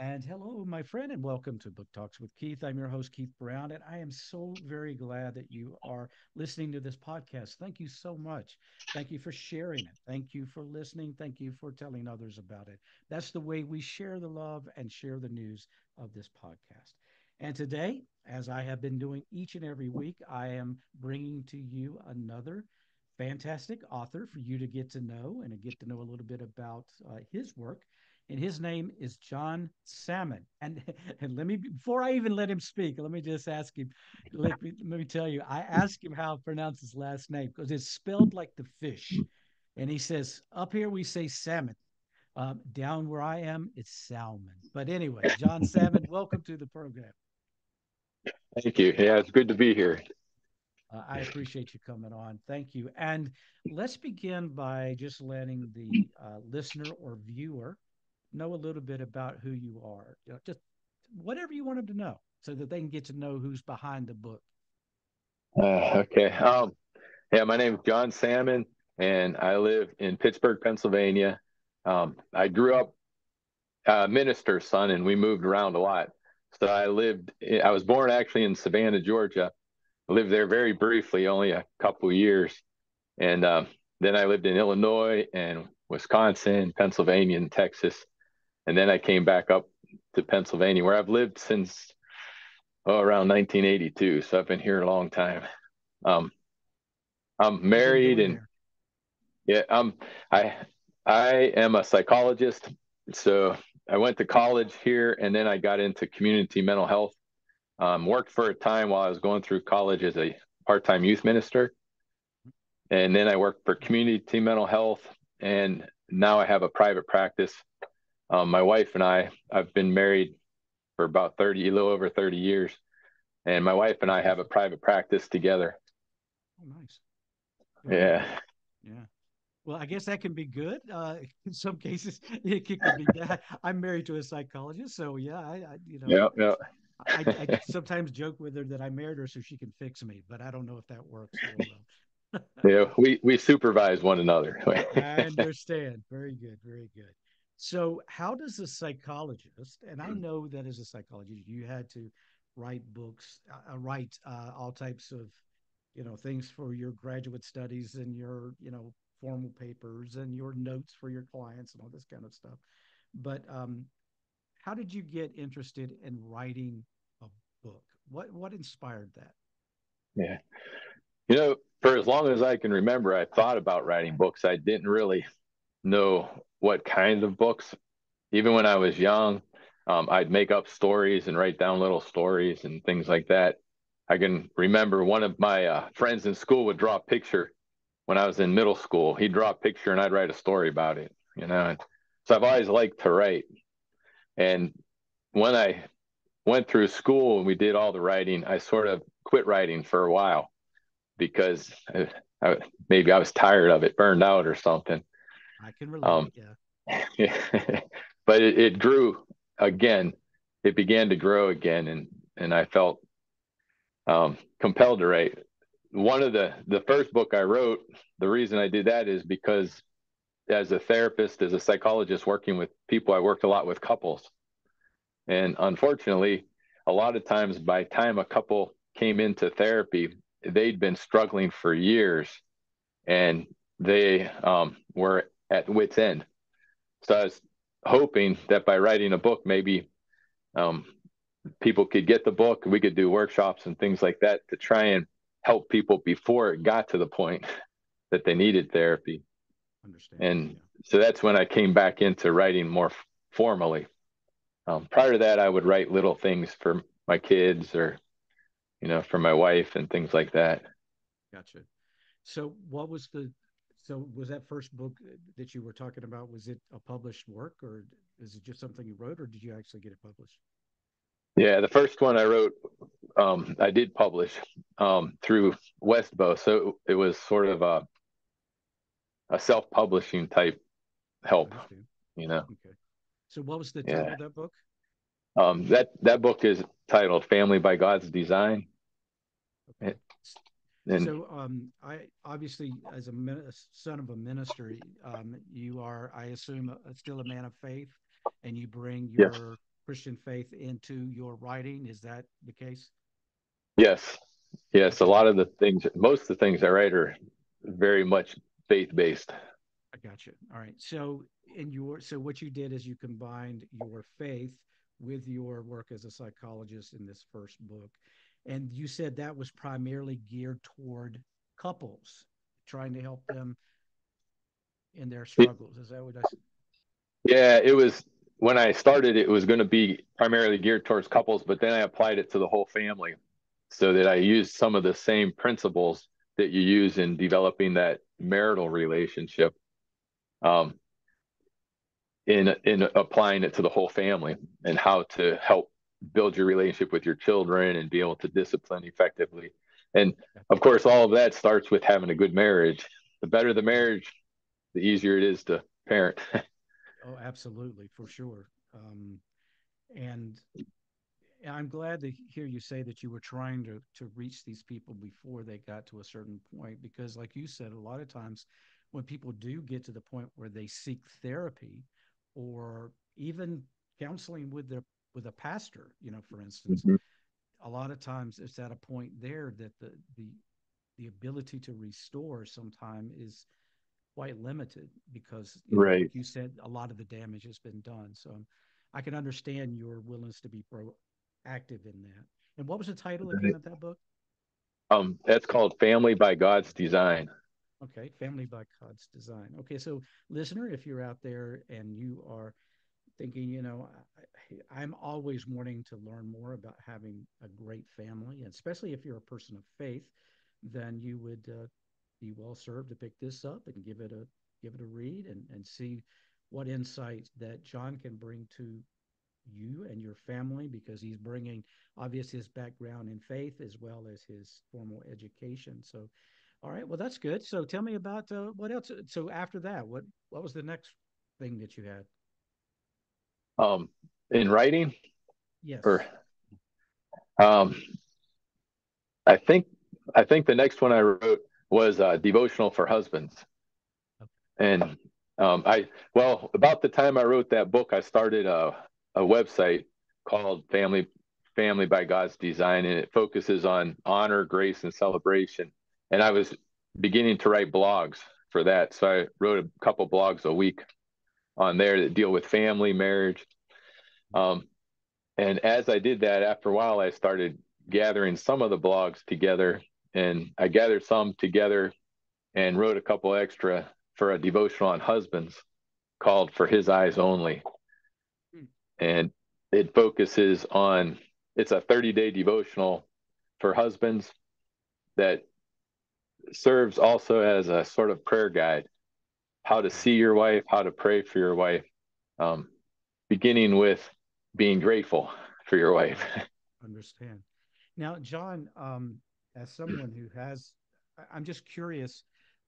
And hello, my friend, and welcome to Book Talks with Keith. I'm your host, Keith Brown, and I am so very glad that you are listening to this podcast. Thank you so much. Thank you for sharing it. Thank you for listening. Thank you for telling others about it. That's the way we share the love and share the news of this podcast. And today, as I have been doing each and every week, I am bringing to you another fantastic author for you to get to know and to get to know a little bit about uh, his work and his name is John Salmon. And and let me before I even let him speak, let me just ask him. Let me let me tell you, I asked him how to pronounce his last name because it's spelled like the fish, and he says up here we say salmon. Um, down where I am, it's salmon. But anyway, John Salmon, welcome to the program. Thank you. Yeah, it's good to be here. Uh, I appreciate you coming on. Thank you. And let's begin by just letting the uh, listener or viewer know a little bit about who you are. You know, just whatever you want them to know so that they can get to know who's behind the book. Uh, okay. Um, yeah, my name is John Salmon, and I live in Pittsburgh, Pennsylvania. Um, I grew up a minister's son, and we moved around a lot. So I lived, I was born actually in Savannah, Georgia. I lived there very briefly, only a couple years. And um, then I lived in Illinois and Wisconsin, Pennsylvania, and Texas and then I came back up to Pennsylvania, where I've lived since oh, around 1982. So I've been here a long time. Um, I'm married, and yeah, I'm I I am a psychologist. So I went to college here, and then I got into community mental health. Um, worked for a time while I was going through college as a part-time youth minister, and then I worked for community mental health, and now I have a private practice um, my wife and I, I've been married for about 30, a little over 30 years. And my wife and I have a private practice together. Oh, nice. Yeah. Yeah. Well, I guess that can be good. Uh, in some cases, it can, be bad. I'm married to a psychologist, so yeah, I, I you know, yeah, yeah. I, I, sometimes joke with her that I married her so she can fix me, but I don't know if that works. Yeah, we we supervise one another. I understand. Very good. Very good. So, how does a psychologist, and I mm. know that as a psychologist, you had to write books, uh, uh, write uh, all types of, you know, things for your graduate studies and your, you know, formal papers and your notes for your clients and all this kind of stuff. But um, how did you get interested in writing a book? What what inspired that? Yeah, you know, for as long as I can remember, I thought about writing books. I didn't really know what kinds of books. Even when I was young, um, I'd make up stories and write down little stories and things like that. I can remember one of my uh, friends in school would draw a picture when I was in middle school. He'd draw a picture and I'd write a story about it, you know. And so I've always liked to write. And when I went through school and we did all the writing, I sort of quit writing for a while because I, I, maybe I was tired of it, burned out or something. I can relate. Um, yeah. but it, it grew again. It began to grow again, and and I felt um, compelled to write. One of the the first book I wrote. The reason I did that is because as a therapist, as a psychologist working with people, I worked a lot with couples. And unfortunately, a lot of times by time a couple came into therapy, they'd been struggling for years and they um, were at wit's end. So I was hoping that by writing a book, maybe um, people could get the book. We could do workshops and things like that to try and help people before it got to the point that they needed therapy. Understand. And yeah. so that's when I came back into writing more formally. Um, prior to that, I would write little things for my kids or, you know, for my wife and things like that. Gotcha. So, what was the so was that first book that you were talking about, was it a published work or is it just something you wrote or did you actually get it published? Yeah, the first one I wrote, um, I did publish um, through Westbow. So it was sort of a, a self-publishing type help, you know? Okay. So what was the title yeah. of that book? Um, that, that book is titled Family by God's Design. Okay. And so, um, I obviously, as a son of a minister, um, you are, I assume, uh, still a man of faith, and you bring your yes. Christian faith into your writing. Is that the case? Yes. Yes. A lot of the things, most of the things I write are very much faith based. I got you. All right. So, in your, so what you did is you combined your faith with your work as a psychologist in this first book. And you said that was primarily geared toward couples, trying to help them in their struggles. Is that what I said? Yeah, it was when I started, it was going to be primarily geared towards couples, but then I applied it to the whole family so that I used some of the same principles that you use in developing that marital relationship um, in in applying it to the whole family and how to help build your relationship with your children and be able to discipline effectively. And of course, all of that starts with having a good marriage. The better the marriage, the easier it is to parent. oh, absolutely, for sure. Um, and I'm glad to hear you say that you were trying to to reach these people before they got to a certain point, because, like you said, a lot of times when people do get to the point where they seek therapy or even counseling with their with a pastor, you know, for instance, mm-hmm. a lot of times it's at a point there that the the the ability to restore sometime is quite limited because you right. like you said a lot of the damage has been done. So I can understand your willingness to be proactive in that. And what was the title again of that book? Um, that's called Family by God's Design. Okay, Family by God's Design. Okay, so listener, if you're out there and you are thinking, you know, I, am always wanting to learn more about having a great family, and especially if you're a person of faith, then you would uh, be well served to pick this up and give it a give it a read and and see what insights that John can bring to you and your family because he's bringing obviously his background in faith as well as his formal education. So, all right, well that's good. So tell me about uh, what else. So after that, what what was the next thing that you had? Um, in writing. Yes. Or, um, I think I think the next one I wrote was uh, devotional for husbands, and um, I well about the time I wrote that book, I started a a website called Family Family by God's Design, and it focuses on honor, grace, and celebration. And I was beginning to write blogs for that, so I wrote a couple blogs a week on there that deal with family, marriage. Um, and as I did that, after a while, I started gathering some of the blogs together, and I gathered some together and wrote a couple extra for a devotional on husbands called "For His Eyes Only," hmm. and it focuses on it's a 30 day devotional for husbands that serves also as a sort of prayer guide how to see your wife, how to pray for your wife, um, beginning with being grateful for your wife. Understand. Now, John, um, as someone who has, I'm just curious.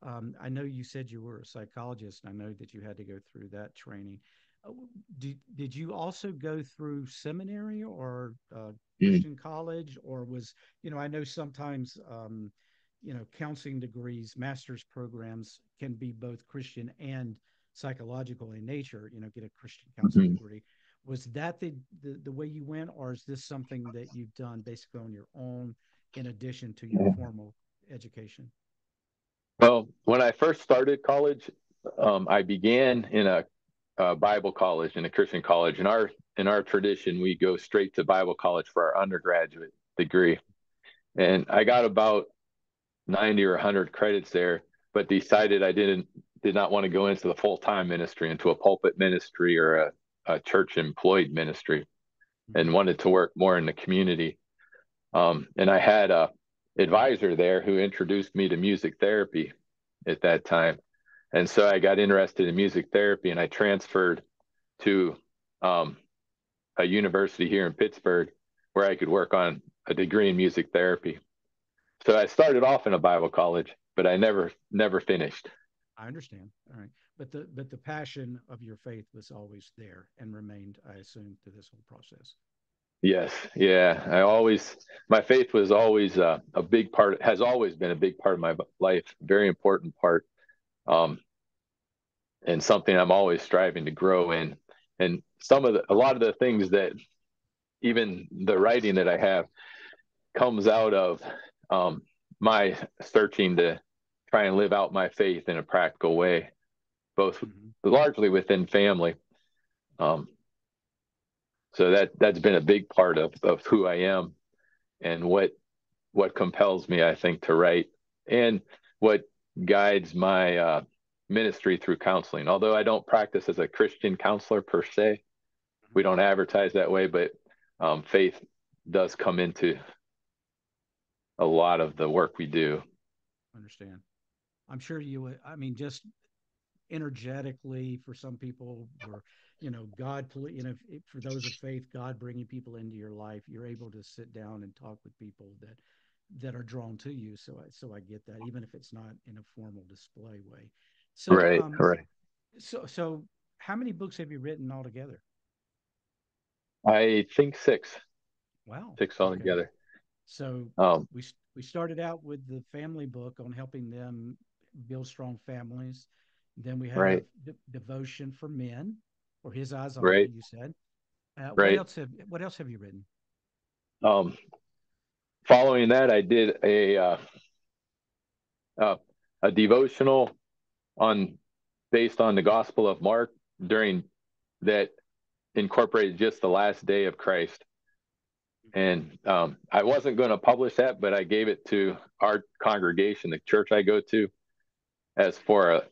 Um, I know you said you were a psychologist, and I know that you had to go through that training. Uh, did, did you also go through seminary or uh, hmm. Christian mm. college, or was you know I know sometimes um, you know counseling degrees master's programs can be both christian and psychological in nature you know get a christian counseling mm-hmm. degree. Was that the, the, the way you went or is this something that you've done basically on your own in addition to your formal education? Well when i first started college um, i began in a, a bible college in a christian college. In our in our tradition we go straight to bible college for our undergraduate degree. And i got about 90 or 100 credits there, but decided I didn't did not want to go into the full time ministry, into a pulpit ministry or a, a church employed ministry, and wanted to work more in the community. Um, and I had a advisor there who introduced me to music therapy at that time, and so I got interested in music therapy, and I transferred to um, a university here in Pittsburgh where I could work on a degree in music therapy. So I started off in a Bible college, but I never never finished. I understand. All right. But the but the passion of your faith was always there and remained, I assume, through this whole process. Yes. Yeah. I always my faith was always uh, a big part has always been a big part of my life, very important part. Um and something I'm always striving to grow in. And some of the a lot of the things that even the writing that I have comes out of um, my searching to try and live out my faith in a practical way, both mm-hmm. largely within family. Um, so that that's been a big part of of who I am and what what compels me, I think, to write and what guides my uh, ministry through counseling. Although I don't practice as a Christian counselor per se, we don't advertise that way, but um, faith does come into a lot of the work we do. Understand. I'm sure you would, I mean, just energetically for some people, or, you know, God, you know, for those of faith, God bringing people into your life, you're able to sit down and talk with people that, that are drawn to you. So I, so I get that, even if it's not in a formal display way. So, right, um, right. So, so how many books have you written altogether? I think six. Wow. Six altogether. Okay. So um, we we started out with the family book on helping them build strong families. Then we have right. devotion for men, or his eyes on right. you said. Uh, right. What else have What else have you written? Um, following that, I did a uh, uh, a devotional on based on the Gospel of Mark during that incorporated just the last day of Christ. And um, I wasn't going to publish that, but I gave it to our congregation, the church I go to, as for a,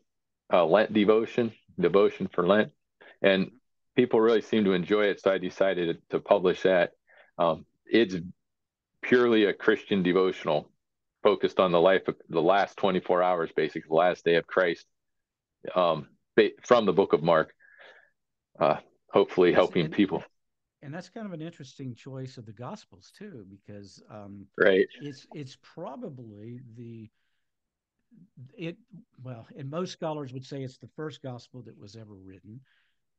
a Lent devotion, devotion for Lent. And people really seem to enjoy it. So I decided to publish that. Um, it's purely a Christian devotional focused on the life of the last 24 hours, basically, the last day of Christ um, from the book of Mark. Uh, hopefully helping people. And that's kind of an interesting choice of the Gospels too, because um, right, it's it's probably the it well, and most scholars would say it's the first gospel that was ever written.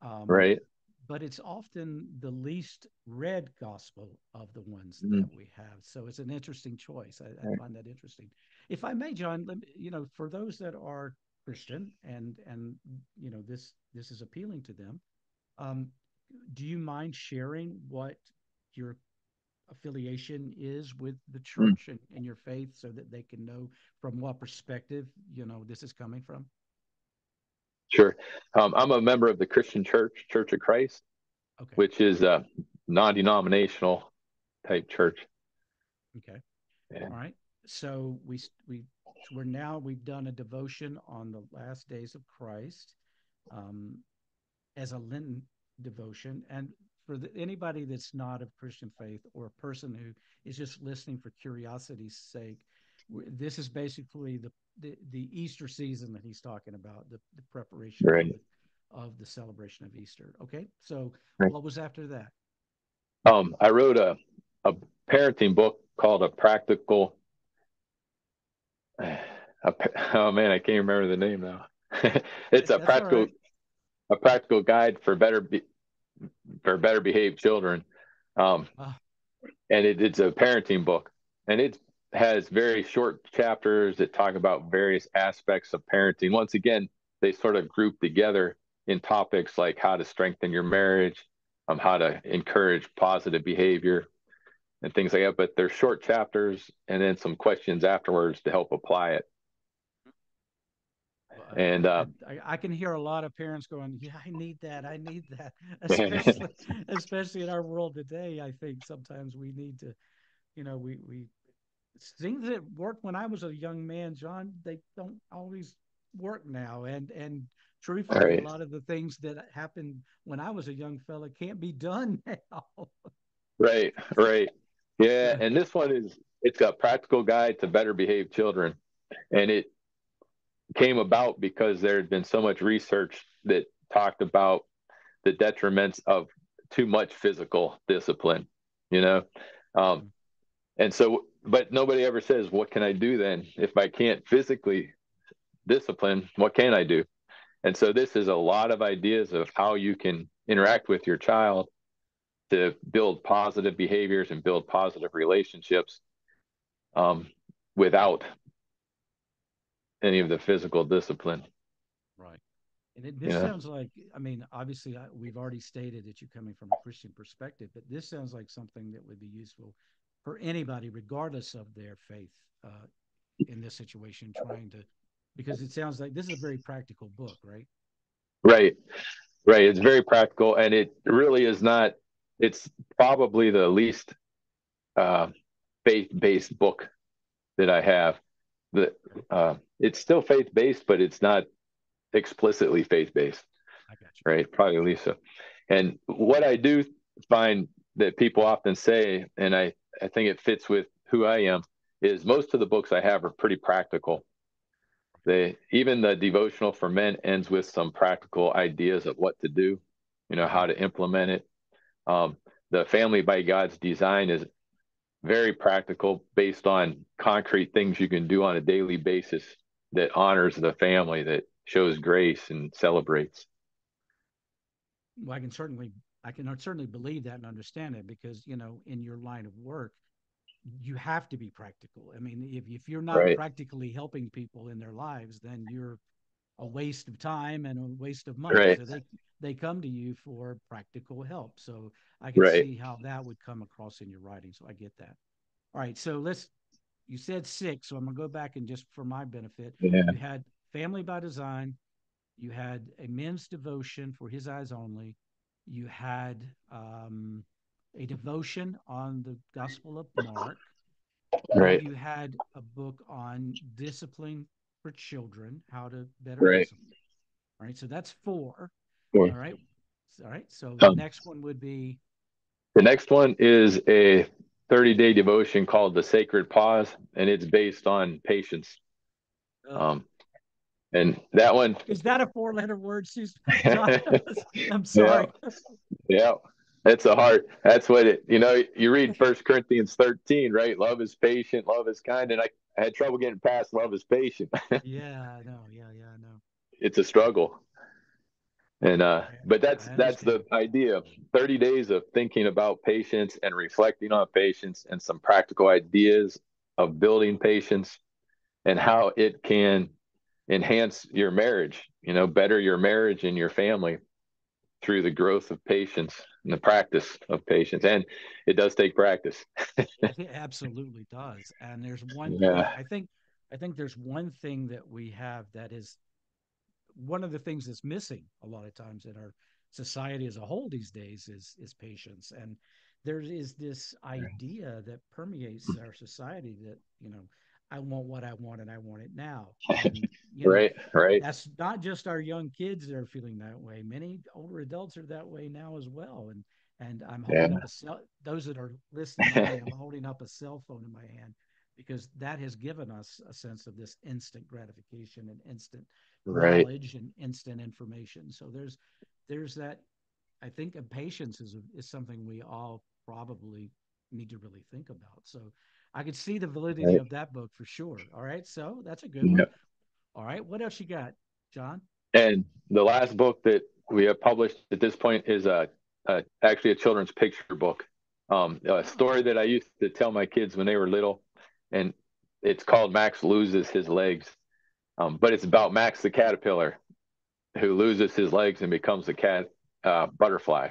Um, right. But it's often the least read gospel of the ones mm. that we have. So it's an interesting choice. I, I find that interesting. If I may, John, let me, you know, for those that are Christian and and you know this this is appealing to them, um, do you mind sharing what your affiliation is with the hmm. church mm. and, and, your faith so that they can know from what perspective you know this is coming from sure um, i'm a member of the christian church church of christ okay. which is a non-denominational type church okay yeah. all right so we we we're now we've done a devotion on the last days of christ um, as a Lenten devotion. And for the, anybody that's not of Christian faith or a person who is just listening for curiosity's sake, this is basically the, the, the Easter season that he's talking about, the, the preparation right. of, of, the celebration of Easter. Okay. So right. what was after that? Um, I wrote a, a parenting book called A Practical. A, oh man, I can't remember the name now. it's a practical a practical guide for better be, for better behaved children. Um, ah. And it, it's a parenting book, and it has very short chapters that talk about various aspects of parenting. Once again, they sort of group together in topics like how to strengthen your marriage, um, how to encourage positive behavior, and things like that. But they're short chapters, and then some questions afterwards to help apply it and uh, I, I, can hear a lot of parents going, "Yeah, I need that. I need that." Especially, especially in our world today, I think sometimes we need to, you know, we we things that worked when I was a young man, John, they don't always work now, and and truthfully, right. a lot of the things that happened when I was a young fella can't be done now. right, right, yeah, and this one is it's a practical guide to better behave children, and it came about because there had been so much research that talked about the detriments of too much physical discipline, you know? Um, and so, but nobody ever says, what can I do then? If I can't physically discipline, what can I do? And so this is a lot of ideas of how you can interact with your child to build positive behaviors and build positive relationships um, without any of the physical discipline. Right. And it, this sounds like, I mean, obviously, I, we've already stated that you're coming from a Christian perspective, but this sounds like something that would be useful for anybody, regardless of their faith, uh, in this situation, trying to, because it sounds like this is a very practical book, right? Right, right. It's very practical, and it really is not. It's probably the least uh, faith-based book that I have. That uh, it's still faith-based, but it's not explicitly faith-based. Right, probably Lisa. And what I do find that people often say, and I I think it fits with who I am, is most of the books I have are pretty practical. They even the devotional for men ends with some practical ideas of what to do, you know, how to implement it. Um, the family by God's design is very practical, based on concrete things you can do on a daily basis that honors the family, that shows grace and celebrates. Well, I can certainly I can certainly believe that and understand it because you know in your line of work you have to be practical. I mean, if if you're not right. practically helping people in their lives, then you're a waste of time and a waste of money. Right. So they they come to you for practical help. So I can right. see how that would come across in your writing. So I get that. All right. So let's you said six. So I'm gonna go back and just for my benefit, yeah. you had family by design, you had a men's devotion for his eyes only, you had um a devotion on the Gospel of Mark. Right. You had a book on discipline for children, how to better right. discipline. All right. So that's four. four. All right. All right. So the um, next one would be. The next one is a 30 day devotion called The Sacred Pause, and it's based on patience. Oh. Um, and that one is that a four letter word, Susan? I'm sorry. Yeah. yeah. That's a hard. That's what it. You know, you read First Corinthians thirteen, right? Love is patient, love is kind, and I, I had trouble getting past love is patient. yeah, I know. Yeah, yeah, I know. It's a struggle, and uh, but that's that's the idea. Thirty days of thinking about patience and reflecting on patience, and some practical ideas of building patience, and how it can enhance your marriage. You know, better your marriage and your family through the growth of patience and the practice of patience. And it does take practice. it absolutely does. And there's one yeah. I think I think there's one thing that we have that is one of the things that's missing a lot of times in our society as a whole these days is is patience. And there is this idea that permeates our society that, you know, I want what I want and I want it now. And, right, know, right. That's not just our young kids that are feeling that way. Many older adults are that way now as well. And and I'm holding yeah. up a cell. Those that are listening, I'm holding up a cell phone in my hand because that has given us a sense of this instant gratification and instant right. knowledge and instant information. So there's there's that. I think a patience is is something we all probably need to really think about. So I could see the validity right. of that book for sure. All right. So that's a good one. All right. What else you got, John? And the last book that we have published at this point is a, a actually a children's picture book. Um, a story that I used to tell my kids when they were little, and it's called Max loses his legs. Um, but it's about Max the caterpillar, who loses his legs and becomes a cat uh, butterfly.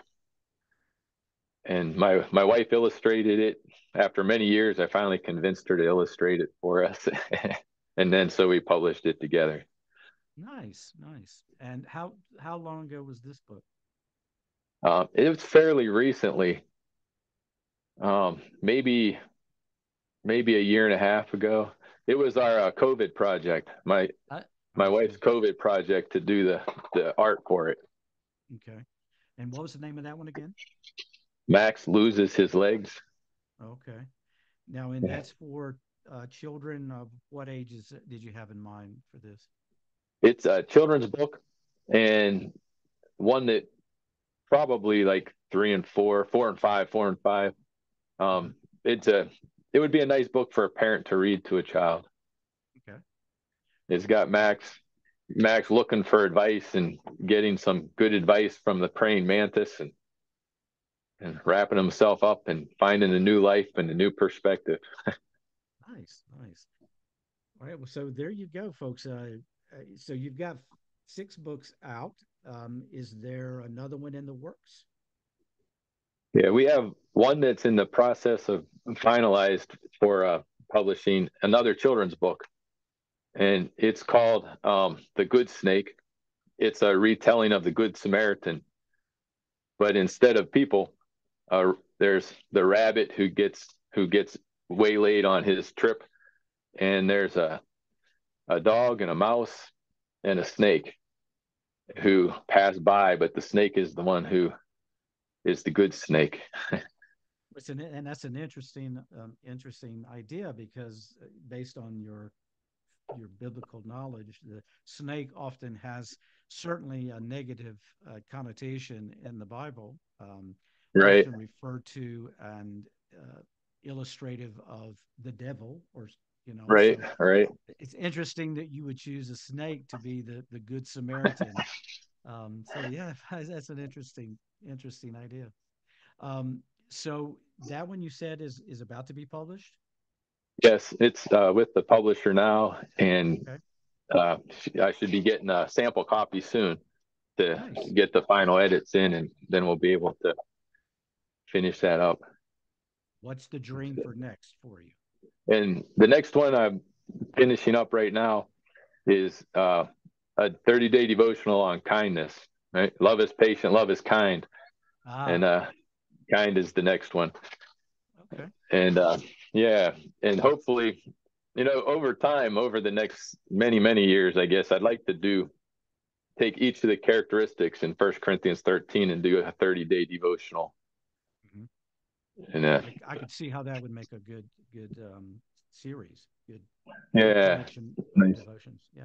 And my my wife illustrated it after many years, I finally convinced her to illustrate it for us. and then so we published it together. Nice, nice. And how how long ago was this book? Um, it was fairly recently. Um, maybe maybe a year and a half ago. It was our uh, COVID project. My I, my wife's COVID project to do the the art for it. Okay. And what was the name of that one again? Max loses his legs. Okay. Now, and that's for uh, children of what ages did you have in mind for this? It's a children's book and one that probably like three and four, four and five, four and five. Um, it's a, it would be a nice book for a parent to read to a child. Okay. It's got Max, Max looking for advice and getting some good advice from the praying mantis and and wrapping himself up and finding a new life and a new perspective. nice, nice. All right, well, so there you go, folks. Uh, uh, so you've got six books out. Um, is there another one in the works? Yeah, we have one that's in the process of finalized for uh, publishing another children's book, and it's called um, "The Good Snake." It's a retelling of the Good Samaritan, but instead of people, uh, there's the rabbit who gets who gets waylaid on his trip, and there's a a dog and a mouse and a snake who pass by, but the snake is the one who is the good snake. an, and that's an interesting um, interesting idea because uh, based on your your biblical knowledge, the snake often has certainly a negative uh, connotation in the Bible. Um, right. Often referred to and uh, illustrative of the devil or you know right so right it's interesting that you would choose a snake to be the the good samaritan um so yeah that's an interesting interesting idea um so that one you said is is about to be published yes it's uh, with the publisher now and okay. uh, i should be getting a sample copy soon to nice. get the final edits in and then we'll be able to finish that up what's the dream for next for you and the next one I'm finishing up right now is uh, a 30 day devotional on kindness. Right? Love is patient, love is kind. Ah. And uh, kind is the next one. Okay. And uh, yeah, and hopefully, you know, over time, over the next many, many years, I guess I'd like to do take each of the characteristics in First Corinthians 13 and do a 30 day devotional and uh, I, I, could see how that would make a good good um, series. Good. Yeah. Nice. Devotions. Yeah.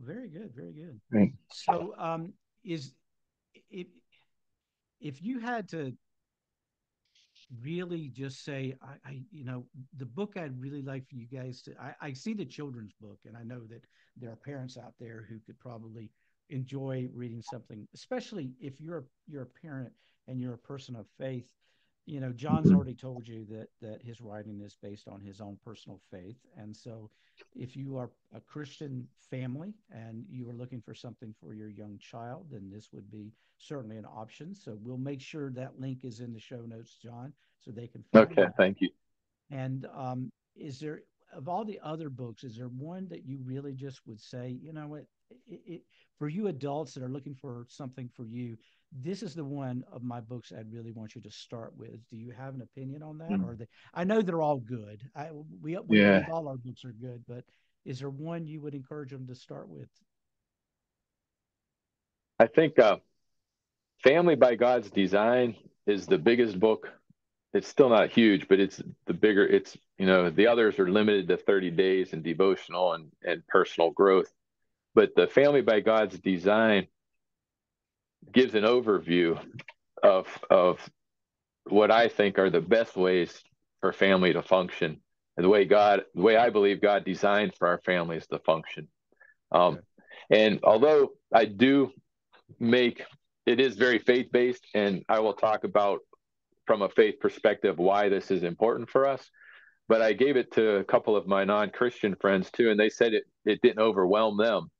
Very good. Very good. Right. So, um, is if if you had to really just say, I, I, you know, the book I'd really like for you guys to, I, I see the children's book, and I know that there are parents out there who could probably enjoy reading something, especially if you're a, you're a parent and you're a person of faith you know john's already told you that that his writing is based on his own personal faith. And so if you are a christian family and you are looking for something for your young child then this would be certainly an option. So we'll make sure that link is in the show notes john so they can okay that. thank you. And um, is there of all the other books is there one that you really just would say you know what it, it, for you adults that are looking for something for you this is the one of my books I'd really want you to start with. Do you have an opinion on that? Mm. Or they, I know they're all good. I we, we yeah. all our books are good, but is there one you would encourage them to start with? I think uh, Family by God's Design is the biggest book. It's still not huge, but it's the bigger. It's you know the others are limited to 30 days and devotional and and personal growth, but the Family by God's Design gives an overview of of what I think are the best ways for family to function, and the way God, the way I believe God designed for our families to function. Um, and although I do make it is very faith based, and I will talk about from a faith perspective why this is important for us. But I gave it to a couple of my non Christian friends too, and they said it it didn't overwhelm them,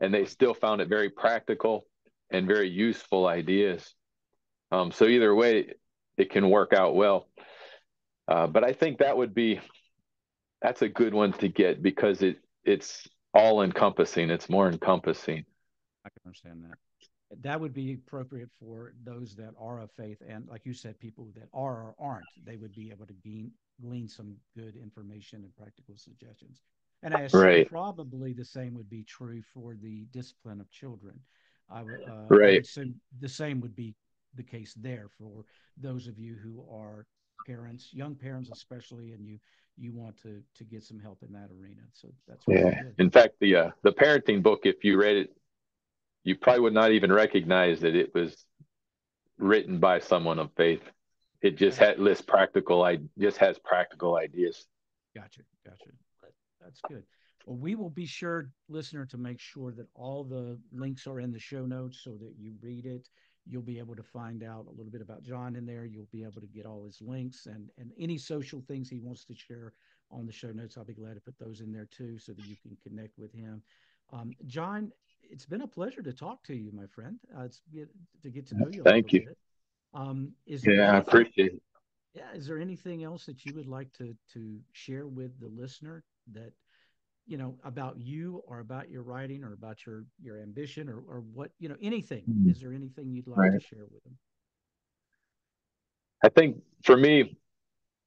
and they still found it very practical and very useful ideas. Um, so either way, it can work out well. Uh, but I think that would be that's a good one to get because it it's all encompassing. It's more encompassing. I can understand that. That would be appropriate for those that are of faith, and like you said, people that are or aren't, they would be able to gain glean some good information and practical suggestions. And I assume right. probably the same would be true for the discipline of children. I would, uh, right. the same would be the case there for those of you who are parents, young parents especially, and you you want to to get some help in that arena. So that's yeah. In fact, the uh, the parenting book, if you read it, you probably would not even recognize that it was written by someone of faith. It just had lists practical. I just has practical ideas. Gotcha, gotcha. That's good. Well, we will be sure, listener, to make sure that all the links are in the show notes so that you read it. You'll be able to find out a little bit about John in there. You'll be able to get all his links and, and any social things he wants to share on the show notes. I'll be glad to put those in there too so that you can connect with him. Um, John, it's been a pleasure to talk to you, my friend. Uh, it's to get to know you. Thank you. Bit. Um, is yeah, I appreciate it. Yeah, is there anything else that you would like to to share with the listener that you know about you or about your writing or about your your ambition or or what you know anything? Mm-hmm. Is there anything you'd like right. to share with them? I think for me,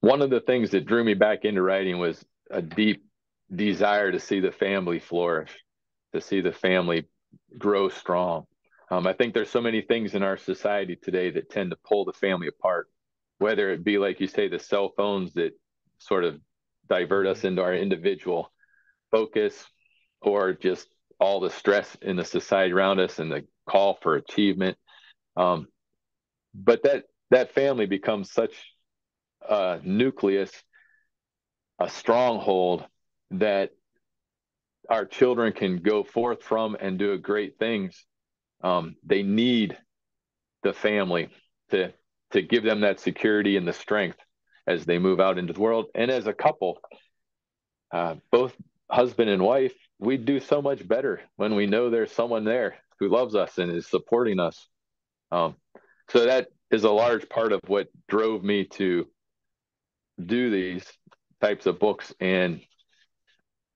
one of the things that drew me back into writing was a deep desire to see the family flourish, to see the family grow strong. Um, I think there's so many things in our society today that tend to pull the family apart, whether it be, like you say, the cell phones that sort of divert us into our individual focus, or just all the stress in the society around us and the call for achievement. Um, but that that family becomes such a nucleus, a stronghold that our children can go forth from and do great things. Um, they need the family to to give them that security and the strength as they move out into the world. And as a couple, uh, both husband and wife, we do so much better when we know there's someone there who loves us and is supporting us. Um, so that is a large part of what drove me to do these types of books and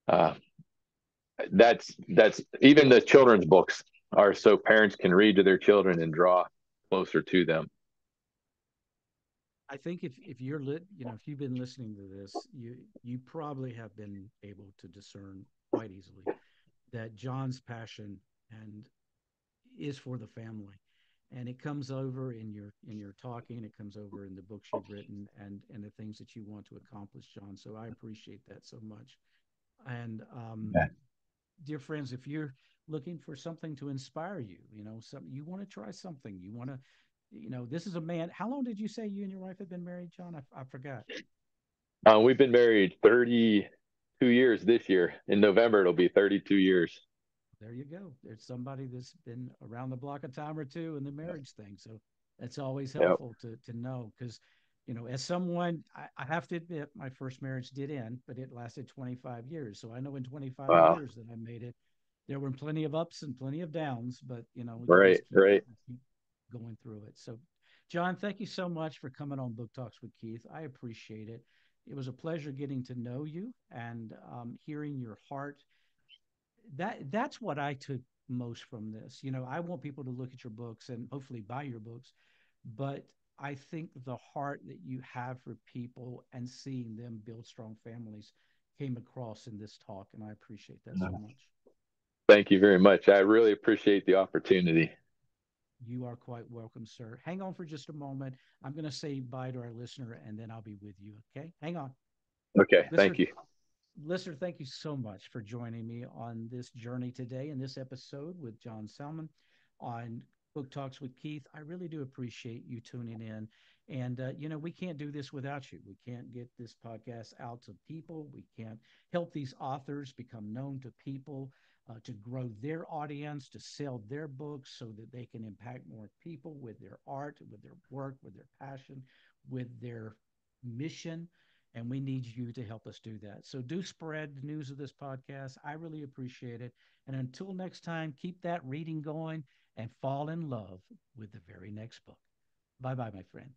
uh, that's that's even the children's books are so parents can read to their children and draw closer to them i think if if you're lit you know if you've been listening to this you you probably have been able to discern quite easily that john's passion and is for the family. And it comes over in your in your talking it comes over in the books you've written and and the things that you want to accomplish john. So i appreciate that so much. And um, yeah. dear friends, if you're looking for something to inspire you, you know, something you want to try something, you want to, you know, this is a man. How long did you say you and your wife have been married, John? I, I forgot. Uh, we've been married 32 years this year. In November, it'll be 32 years. There you go. There's somebody that's been around the block a time or two in the marriage thing. So that's always helpful yep. to to know because you know, as someone, I, I, have to admit, my first marriage did end, but it lasted 25 years. So I know in 25 wow. years that I made it. There were plenty of ups and plenty of downs, but you know, right, right, going through it. So, John, thank you so much for coming on Book Talks with Keith. I appreciate it. It was a pleasure getting to know you and um, hearing your heart. That that's what I took most from this. You know, I want people to look at your books and hopefully buy your books, but I think the heart that you have for people and seeing them build strong families came across in this talk, and I appreciate that so much. Thank you very much. I really appreciate the opportunity. You are quite welcome, sir. Hang on for just a moment. I'm going to say bye to our listener, and then I'll be with you. Okay, hang on. Okay, listener, thank you. Listener, thank you so much for joining me on this journey today in this episode with John Salmon on Book Talks with Keith. I really do appreciate you tuning in. And, uh, you know, we can't do this without you. We can't get this podcast out to people. We can't help these authors become known to people, uh, to grow their audience, to sell their books so that they can impact more people with their art, with their work, with their passion, with their mission. And we need you to help us do that. So do spread the news of this podcast. I really appreciate it. And until next time, keep that reading going and fall in love with the very next book. Bye bye, my friend.